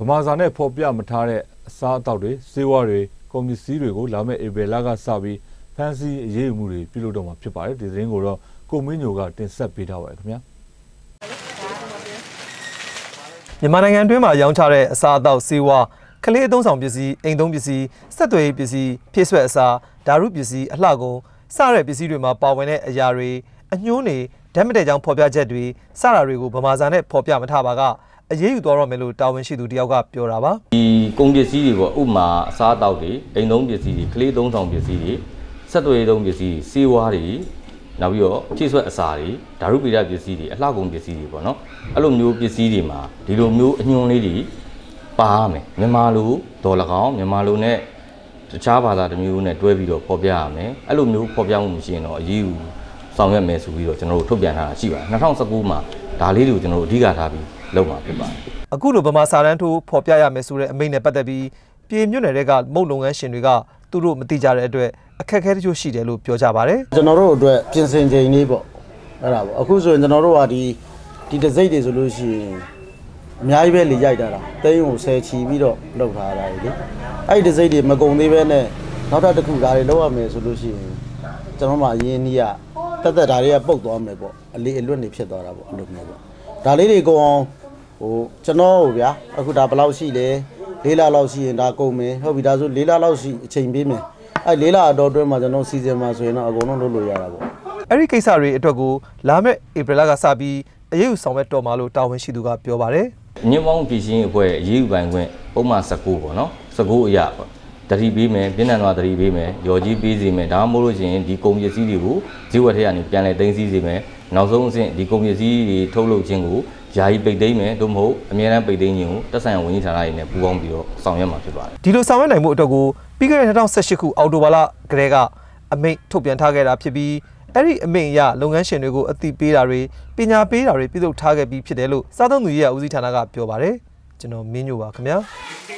ဗမာစာနဲ့ဖော်ပြမထားတဲ့အစားအသောက်တွေစေဝါတွေကွန်ပစ္စည်းတွေကိုလာမယ့်ဧပြီလကစပြီးဖန်စီအရေးယူမှုတွေပြုလုပ်တော့မှာဖြစ်ပါတယ်ဒီသတင်းကိုတော့ကိုမင်းညိုကတင်ဆက်ပေးထားပါတယ်ခင်ဗျာမြန်မာနိုင်ငံတွင်းမှာရောင်းချတဲ့အစားအသောက်စေဝါကလေးအသုံးဆောင်ပစ္စည်းအိမ်သုံးပစ္စည်းစက်သွယ်ရေးပစ္စည်းဖြည့်ဆွက်အစားဓာရုပစ္စည်းအလှကုန်စတဲ့ပစ္စည်းတွေမှာပါဝင်တဲ့အရာတွေအညှိုးတွေဓာတ်မတည့်ကြောင်းဖော်ပြချက်တွေစတာတွေကိုဗမာစာနဲ့ဖော်ပြမထားပါက အရေးယူသွားတော့မယ်လို့တာဝန်ရှိသူတယောက်ကပြောတာပါဒီကုန်ပစ္စည်းတွေပေါ့ဥမာအစားအသောက်တွေအိမ်သုံးပစ္စည်းတွေကလေးသုံးဆောင်ပစ္စည်းတွေစက်သွယ်ရေးသုံးပစ္စည်းစေဝါးတွေနောက်ပြီးတော့ဖြည့်ဆွက်အစာတွေဓာတုပိရပစ္စည်းတွေအလှကုန်ပစ္စည်းတွေပေါ့နော်အဲ့လိုမျိုးပစ္စည်းတွေမှာဒီလိုမျိုးအညွှန်းလေးတွေပါရမယ်မြန်မာလိုဒေါ်လကောင်မြန်မာလိုနဲ့တခြားဘာသာတစ်မျိုးနဲ့တွဲပြီးတော့ပေါ်ပြရမယ်အဲ့လိုမျိုးပေါ်ပြမှုမရှိရင်တော့အရေးယူဆောင်ရွက်မယ်ဆိုပြီးတော့ကျွန်တော်တို့ထုတ်ပြန်ထားတာရှိပါတယ်2019မှာဒါလေးတွေကိုကျွန်တော်တို့အဓိကထားပြီး လုပ်မှာဖြစ်ပါတယ်အခုလိုဗမာစာတန်းထိုးဖော်ပြရမယ်ဆိုတဲ့အမိန့်နဲ့ပတ်သက်ပြီးပြည်မြို့နယ်တွေကမုတ်လုပ်ငန်းရှင်တွေကသူတို့မသိကြတဲ့အတွက်အခက်အခဲတချို့ရှိတယ်လို့ပြောကြပါတယ်ကျွန်တော်တို့အတွက်ပြင်ဆင်ချိန်လေးပေါ့အဲ့ဒါပေါ့အခုဆိုရင်ကျွန်တော်တို့ကဒီဒီဒစိတ်တွေဆိုလို့ရှိရင်အများကြီးပဲလေရိုက်တာတာတိန်းကိုဆယ်ချီပြီးတော့လှုပ်ထားတာလေအဲ့ဒီဒစိတ်တွေမကုံသေးပဲနဲ့နောက်ထပ်တစ်ခုဒါတွေလောက်ရမယ်ဆိုလို့ရှိရင်ကျွန်တော်မှအရင်နီးကတက်တက်ဒါတွေကပုတ်သွားမယ်ပေါ့အလေးအလွတ်နေဖြစ်သွားတာပေါ့အဲ့လိုမျိုးပေါ့ဒါလေးတွေကုန်အောင် ဟိုကျွန်တော်ဟိုဗျာအခုဒါဘယ်လောက်ရှိလဲလေးလလောက်ရှိရင်ဒါကုန်မယ်ဟုတ်ပြီဒါဆိုလေးလလောက်ရှိအချိန်ပေးမယ်အဲလေးလအတော်အတွင်းမှာကျွန်တော်စီစဉ်မှာဆိုရင်တော့အကုန်လုံးလုပ်လို့ရတာပေါ့အဲ့ဒီကိစ္စတွေအတွက်ကိုလာမယ့်ဧပြီလကစပြီးအရေးယူဆောင်မဲ့တော်မှာလို့တာဝန်ရှိသူကပြောပါတယ်ညင်ပေါင်းပြည်ရှင်းအဖွဲ့အရေးယူပိုင်ခွင့်ပုံမှန်19ပေါ့နော်19အရာပေါ့တတိပေးမယ်ပြည်နံသွားတတိပေးမယ်ရော်ကြီးပေးစီမယ်ဒါမှမဟုတ်လို့ရှိရင်ဒီကုန်ပစ္စည်းတွေကိုဈေးဝယ်ထက်ကနေပြန်လည်သိမ်းဆည်းစေမယ်နောက်ဆုံးအဆင့်ဒီကုန်ပစ္စည်းတွေထုတ်လုပ်ခြင်းကို ယာယီပိတ်သိမ်းမယ်သို့မဟုတ်အမြဲတမ်းပိတ်သိမ်းခြင်းကိုတက်ဆိုင်ရာဝန်ကြီးဌာနတွေနဲ့ပူးပေါင်းပြီးတော့ဆောင်ရွက်မှာဖြစ်ပါတယ်ဒီလိုဆောင်ရွက်နိုင်မှုအတွက်ကိုပြီးခဲ့တဲ့2018ခုအောက်တိုဘာလကတည်းကအမိန့်ထုတ်ပြန်ထားခဲ့တာဖြစ်ပြီးအဲ့ဒီအမိန့်အရလုပ်ငန်းရှင်တွေကိုအသိပေးတာတွေပညာပေးတာတွေပြုလုပ်ထားခဲ့ပြီးဖြစ်တယ်လို့စားသုံးသူရေးဦးစီးဌာနကပြောပါတယ်ကျွန်တော်မင်းညိုပါခင်ဗျာ